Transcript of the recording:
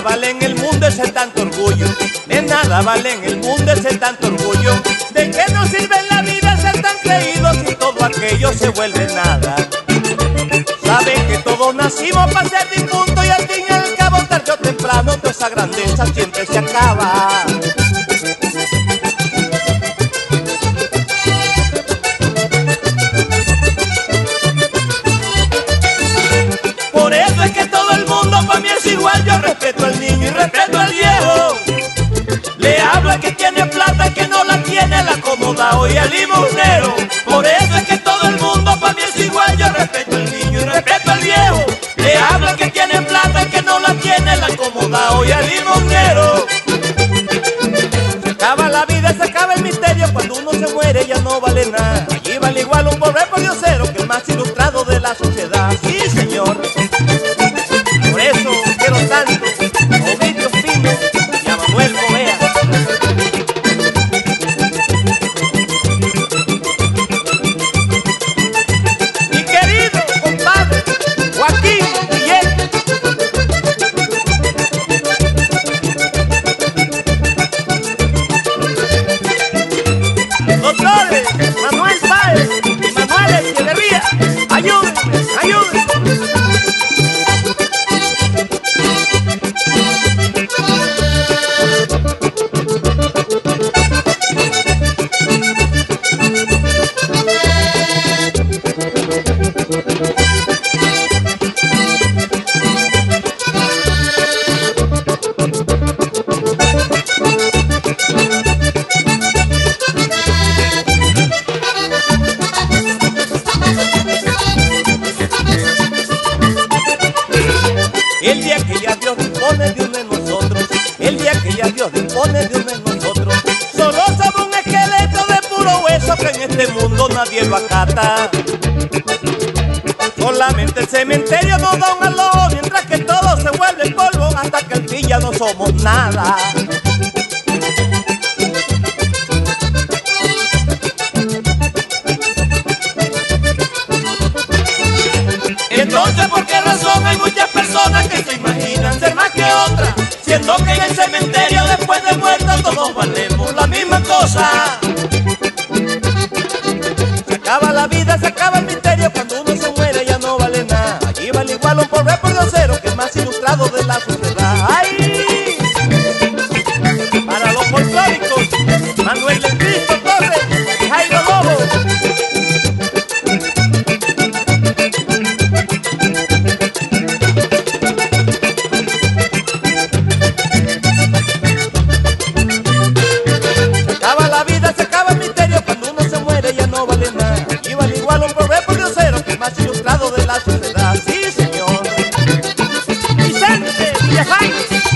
nada vale en el mundo ese tanto orgullo, de nada vale en el mundo ese tanto orgullo. ¿De qué nos sirve en la vida ser tan creídos si todo aquello se vuelve nada? Saben que todos nacimos para ser difuntos y al fin y al cabo tarde o temprano toda esa grandeza siempre se acaba. Acomodado y el limonero. Por eso es que todo el mundo para mí es igual, yo respeto al niño y respeto al viejo. Le habla que tiene plata que no la tiene el acomodado y el limonero. Se acaba la vida, se acaba el misterio, cuando uno se muere ya no vale nada. Allí vale igual un pobre podiosero que el más ilustrado de la sociedad. El día que ya Dios dispone de uno de nosotros, el día que ya Dios dispone de uno de nosotros, solo somos un esqueleto de puro hueso que en este mundo nadie lo acata. Solamente el cementerio nos da un aló, mientras que todo se vuelve polvo hasta que al fin ya no somos nada. Entonces, ¿por qué razón hay muchas personas que se imaginan ser más que otras? Siendo que en el cementerio después de muertos todos valemos la misma cosa. Vai!